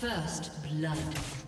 First blood.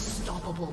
Unstoppable.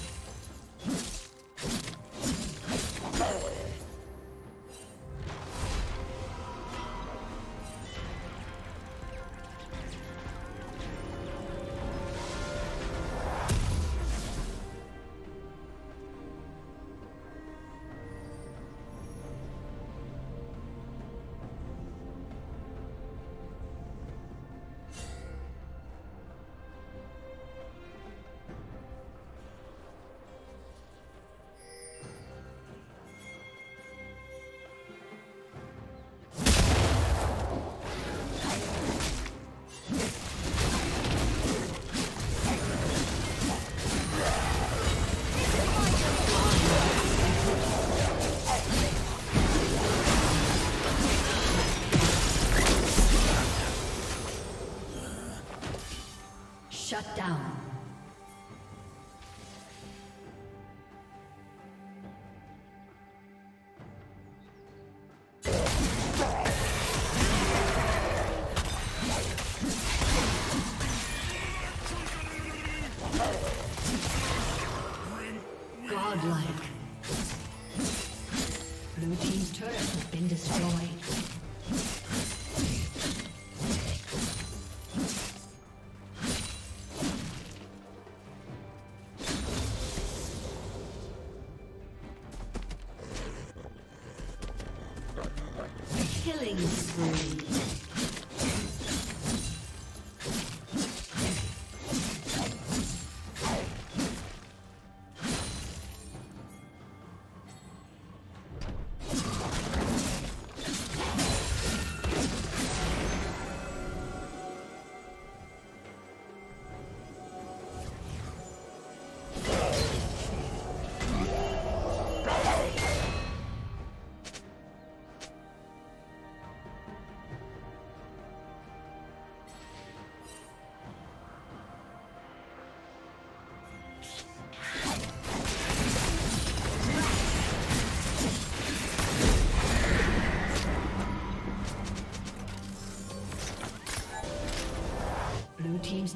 Shut down.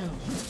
Kill.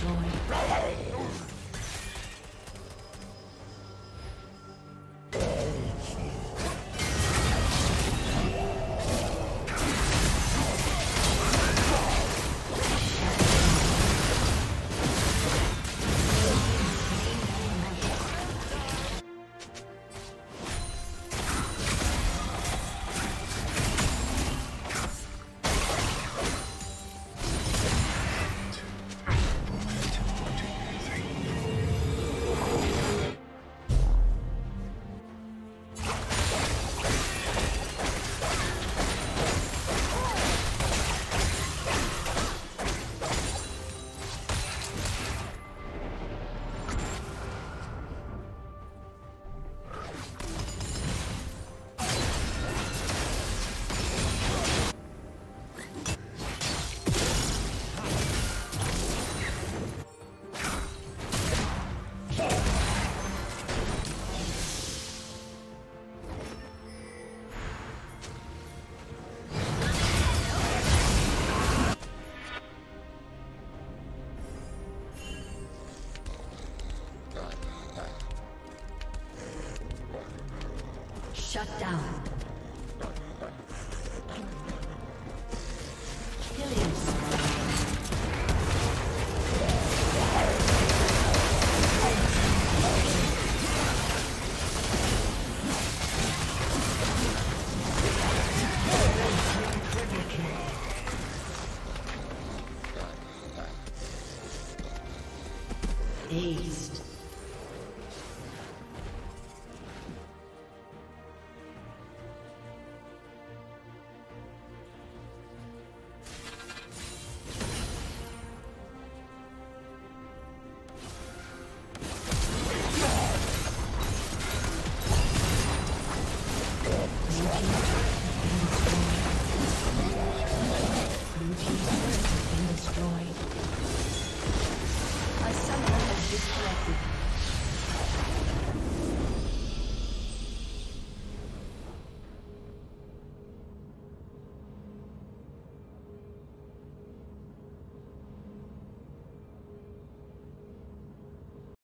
destroyed.